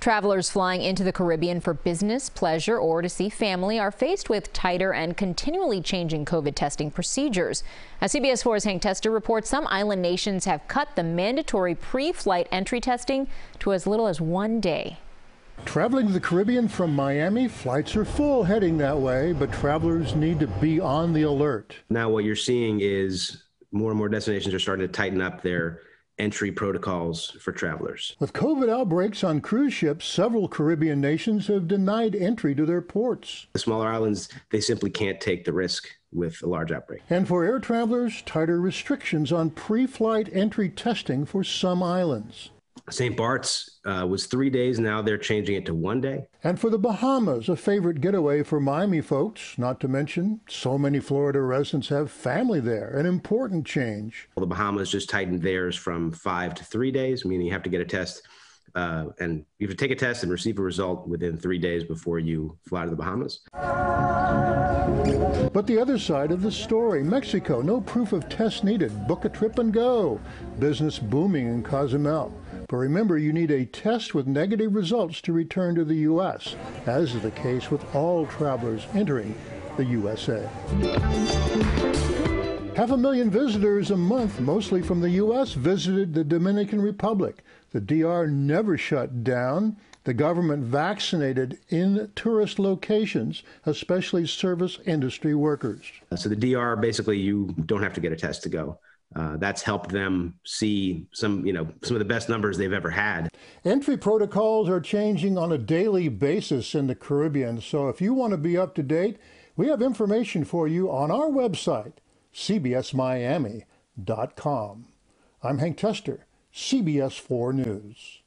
Travelers flying into the Caribbean for business, pleasure, or to see family are faced with tighter and continually changing COVID testing procedures. As CBS 4's Hank Tester reports, some island nations have cut the mandatory pre-flight entry testing to as little as one day. Traveling to the Caribbean from Miami, flights are full heading that way, but travelers need to be on the alert. Now, what you're seeing is more and more destinations are starting to tighten up their entry protocols for travelers. With COVID outbreaks on cruise ships, several Caribbean nations have denied entry to their ports. The smaller islands, they simply can't take the risk with a large outbreak. And for air travelers, tighter restrictions on pre flight entry testing for some islands. St. Bart's uh, was three days. Now they're changing it to one day. And for the Bahamas, a favorite getaway for Miami folks, not to mention so many Florida residents have family there, an important change. Well, the Bahamas just tightened theirs from five to three days, meaning you have to get a test. Uh, and you have to take a test and receive a result within three days before you fly to the Bahamas. But the other side of the story Mexico, no proof of test needed. Book a trip and go. Business booming in Cozumel. But remember, you need a test with negative results to return to the U.S., as is the case with all travelers entering the USA. Half a million visitors a month, mostly from the U.S., visited the Dominican Republic. The DR never shut down. The government vaccinated in tourist locations, especially service industry workers. So the DR, basically, you don't have to get a test to go. Uh, that's helped them see some, you know, some of the best numbers they've ever had. Entry protocols are changing on a daily basis in the Caribbean. So if you want to be up to date, we have information for you on our website, cbsmiami.com. I'm Hank Tester, CBS 4 News.